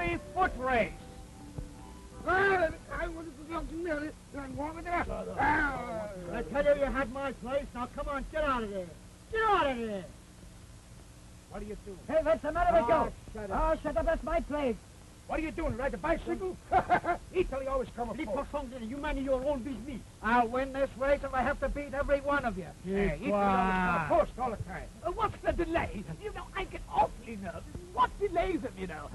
three-foot race. I wanted to talk to Mary. I'm walking there. I tell you, you had my place. Now, come on, get out of there. Get out of there. What are you doing? Hey, what's the matter with Oh, you? shut Oh, up. shut up, that's my place. What are you doing? Ride the bicycle? you always come Leave for something. You mind your own business. I'll win this race if I have to beat every one of you. Hey, he tell you always come first all the time. Uh, what's the delay? You know, I get awfully nervous. What delays him, you know?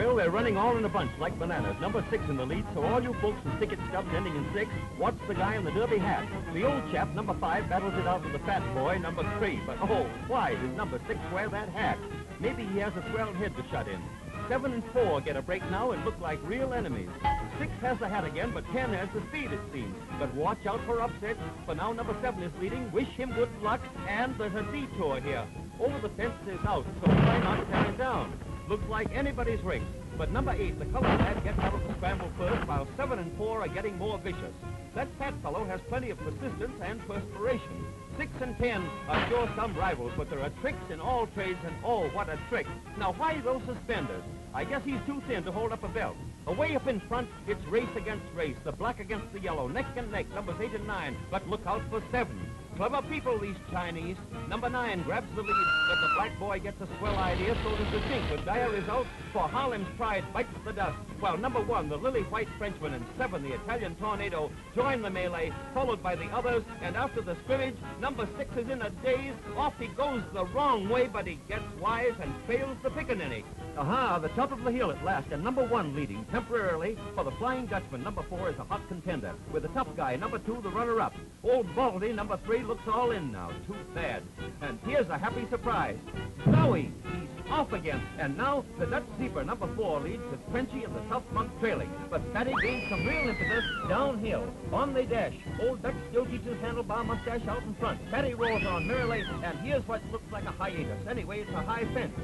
Well, they're running all in a bunch like bananas. Number six in the lead, so all you folks with ticket stubs ending in six, watch the guy in the derby hat. The old chap, number five, battles it out with the fat boy, number three. But oh, why does number six wear that hat? Maybe he has a swelled head to shut in. Seven and four get a break now and look like real enemies. Six has the hat again, but ten has the speed, it seems. But watch out for upsets, for now number seven is leading. Wish him good luck, and there's a detour here. Over the fence is out, so try not to tear it down. Looks like anybody's race. But number eight, the colored lad, gets out of the scramble first, while seven and four are getting more vicious. That fat fellow has plenty of persistence and perspiration. Six and ten are sure some rivals, but there are tricks in all trades, and oh, what a trick. Now, why those suspenders? I guess he's too thin to hold up a belt. Away up in front, it's race against race, the black against the yellow, neck and neck, numbers eight and nine, but look out for seven. Clever people, these Chinese. Number nine grabs the lead, but the black boy gets a swell idea, so does the Chink, with dire results, for Harlem's pride bites the dust, while number one, the lily-white Frenchman, and seven, the Italian Tornado, join the melee, followed by the others, and after the scrimmage, number six is in a daze, off he goes the wrong way, but he gets wise and fails the pickaninny. Aha, the top of the hill at last, and number one leading temporarily for the Flying Dutchman. Number four is a hot contender, with the tough guy, number two, the runner-up. Old Baldy, number three, looks all in now. Too bad. And here's a happy surprise. Zoe, he's off again. And now the Dutch Sleeper, number four, leads with Frenchy and the South Monk trailing. But Fatty gains some real impetus downhill. On they dash. Old Dutch still keeps his handlebar mustache out in front. Fatty rolls on merrily, and here's what looks like a hiatus. Anyway, it's a high fence.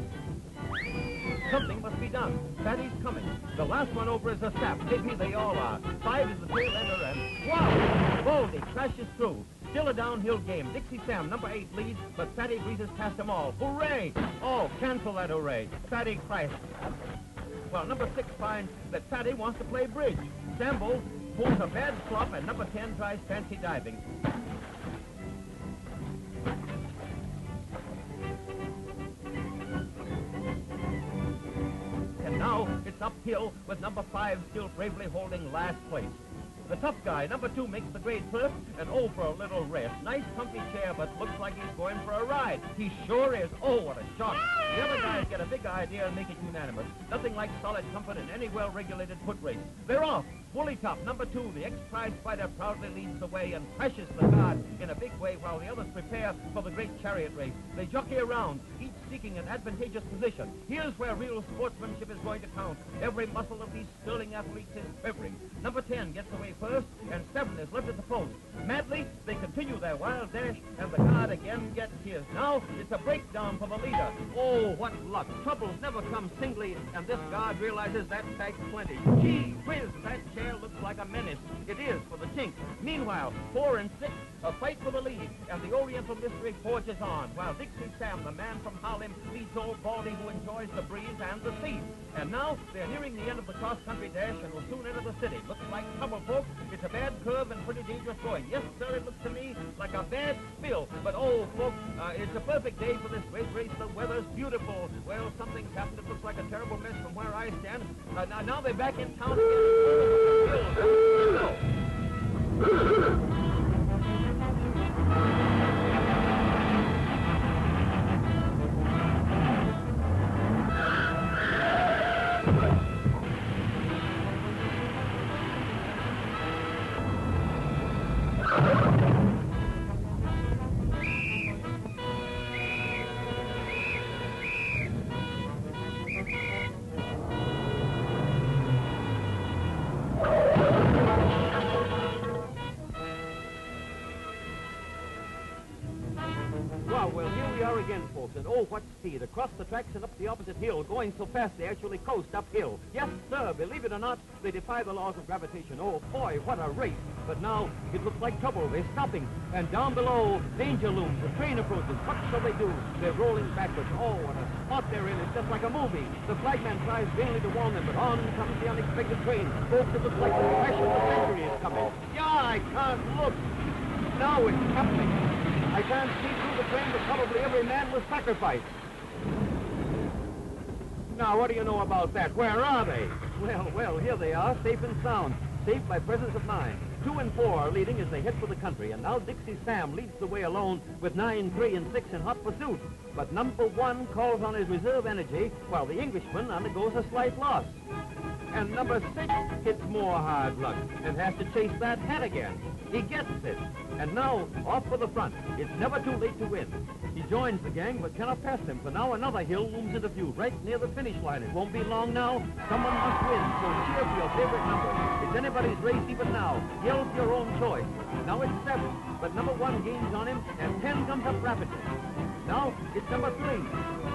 Something must be done. Fatty's coming. The last one over is a sap. Maybe they all are. Five is the tail ender, and wow! Baldy crashes through. Still a downhill game. Dixie Sam, number eight, leads, but Fatty breezes past them all. Hooray! Oh, cancel that hooray. Fatty crashed. Well, number six finds that Fatty wants to play bridge. Sambo pulls a bad flop, and number ten tries fancy diving. And now it's uphill with number five still bravely holding last place. The tough guy, number two, makes the grade first and oh for a little rest. Nice comfy chair, but looks like he's going for a ride. He sure is. Oh, what a shock. The other guys get a big idea and make it unanimous. Nothing like solid comfort in any well-regulated foot race. They're off. Woolly Top, number two, the ex-prize fighter proudly leads the way and crashes the guard in a big way while the others prepare for the great chariot race. They jockey around, each seeking an advantageous position. Here's where real sportsmanship is going to count. Every muscle of these sterling athletes is quivering. Number 10 gets away first, and 7 is left at the post. Madly, they continue their wild dash, and the guard again gets his. Now, it's a breakdown for the leader. Oh, what luck. Troubles never come singly, and this guard realizes that fact plenty. Gee whiz, that chair looks like a menace. It is for the chink. Meanwhile, 4 and 6, a fight for the lead, and the Oriental Mystery forges on, while Dixie Sam, the man from Harlem, leads old Baldy who enjoys the breeze and the sea. And now, they're nearing the end of the cross-country dash and will soon enter the city. Like trouble, folks. It's a bad curve and pretty dangerous going. Yes, sir, it looks to me like a bad spill. But, oh, folks, uh, it's a perfect day for this great race. The weather's beautiful. Well, something's happened. It looks like a terrible mess from where I stand. Uh, now, now they're back in town again. and oh, what speed. Across the tracks and up the opposite hill, going so fast they actually coast uphill. Yes, sir, believe it or not, they defy the laws of gravitation. Oh, boy, what a race. But now, it looks like trouble. They're stopping. And down below, danger looms. The train approaches. What shall they do? They're rolling backwards. Oh, what a spot they're in. It's just like a movie. The flagman tries vainly to warn them, but on comes the unexpected train. Folks, it looks like the crash of the century is coming. Yeah, I can't look. Now it's happening. I can't see train, but probably every man was sacrificed. Now, what do you know about that? Where are they? Well, well, here they are, safe and sound. Safe by presence of mind. Two and four are leading as they head for the country, and now Dixie Sam leads the way alone with nine, three, and six in hot pursuit. But number one calls on his reserve energy, while the Englishman undergoes a slight loss. And number six hits more hard luck and has to chase that hat again. He gets it. And now, off for the front. It's never too late to win. He joins the gang, but cannot pass them, for now another hill looms into view, right near the finish line. It won't be long now. Someone must win, so cheer for your favorite number. It's anybody's race even now. Yell for your own choice. Now it's seven, but number one gains on him, and ten comes up rapidly. Now it's number three.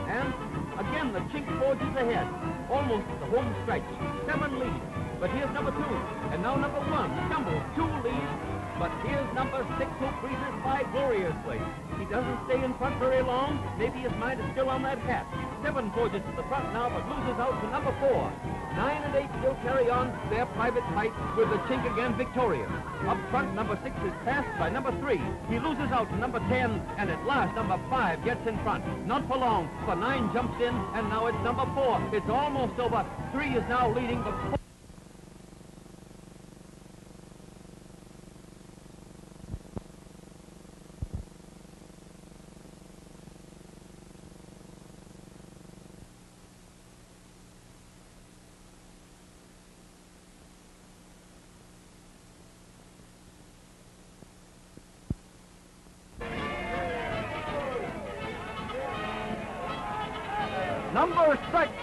And again, the chink forges ahead. Almost the home stretch. Seven leads. But here's number two. And now number one stumbles. Two leads. But here's number six who breezes by gloriously. He doesn't stay in front very long. Maybe his mind is still on that hat. Seven forges to the front now, but loses out to number four. Nine and eight still carry on their private fight with the chink again victorious. Up front, number six is passed by number three. He loses out to number ten, and at last number five gets in front. Not for long, for nine jumps in, and now it's number four. It's almost over. Three is now leading the four.